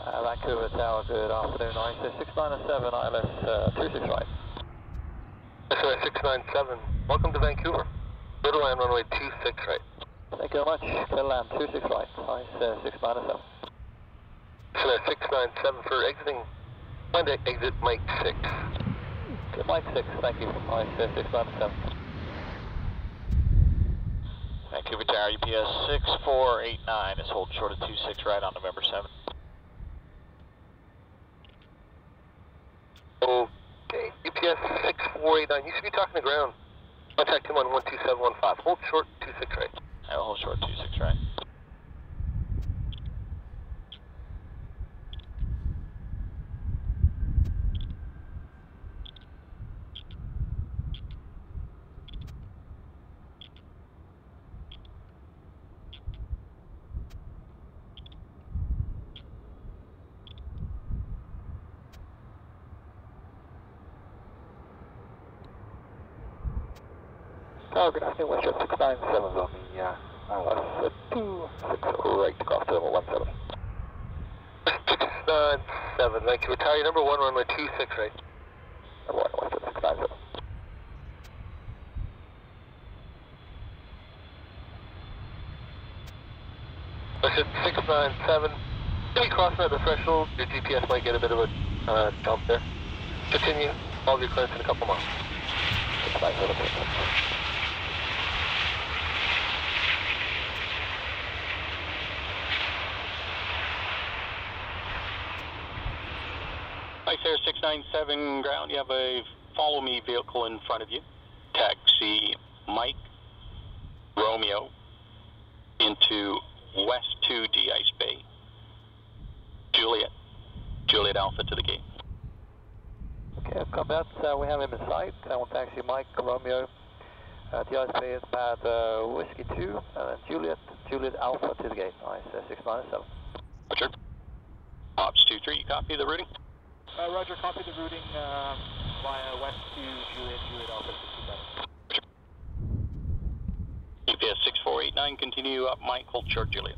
Uh, Vancouver Tower, good afternoon. Ice Air 697, ILS uh, 26 right. Ice Air 697, welcome to Vancouver. Little Land runway 26 right. Thank you very much. Clear land 26 right. Ice Air 697. Ice Air 697 for exiting, plan to exit Mike 6. Good, Mike 6, thank you. Ice Air 697. Vancouver Tower, UPS 6489 is holding short of 26 right on November 7th. Okay, UPS 6489, you should be talking to ground. Contact him on 12715. Hold short 26 right. I will hold short 26 right. Tower, good afternoon. Westjet 697 on the uh, ILS uh, 26 right, across thermal 17. 697, Vancouver Tower, your number 1 runway 26 right. Number 1, Westjet 697. Listen, 697, maybe crossing at the threshold, your GPS might get a bit of a uh, jump there. Continue, all of your clearance in a couple miles. 697. Ice Air 697 ground, you have a follow me vehicle in front of you. Taxi Mike Romeo into West 2 De-Ice Bay. Juliet. Juliet Alpha to the gate. Okay, come out. Uh, we have him in sight. I want taxi Mike Romeo. Uh, the ice bay is pad uh, Whiskey 2, and then Juliet, Juliet Alpha to the gate. Ice Air 697. Roger. Ops 2-3, you copy the routing? Uh, Roger, copy the routing um, via west to Juliet, Juliet Alpha 67. UPS 6489, continue up Mike, hold short Juliet.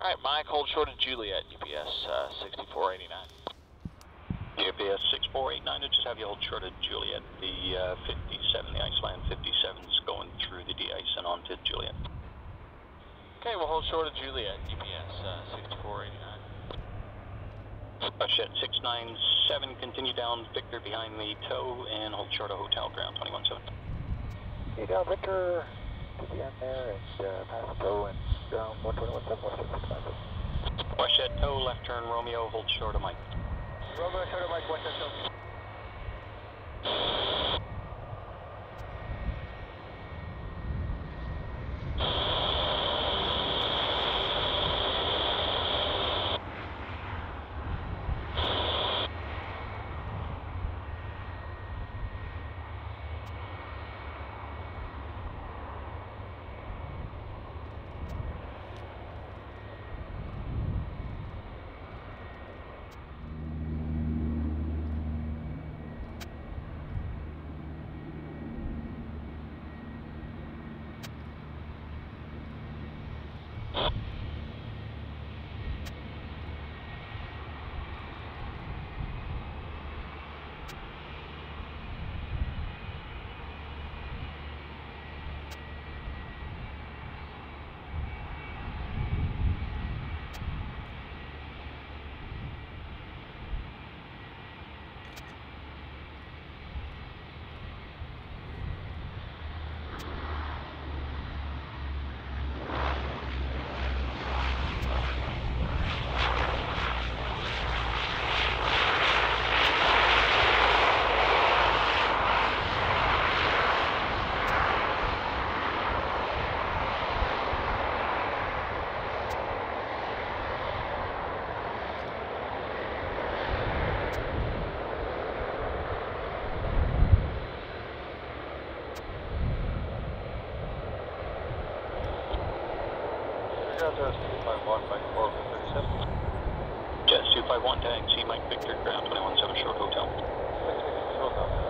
Alright, Mike, hold short of Juliet, UPS uh, 6489. UPS 6489, I just have you hold short of Juliet. The uh, 57, the Iceland 57 is going through the de-ice and onto Juliet. Okay, we'll hold short of Juliet, UPS uh, 6489. Bushette 697, continue down Victor behind the tow and hold short of Hotel Ground 217. Okay, down Victor to the end there, and uh, pass the tow and down 121 Westjet 697. Bushette tow, left turn Romeo, hold short of Mike. Rover, short of Mike, Westjet Alpha. Jets 251 taxi Mike Victor Ground 217 short Hotel.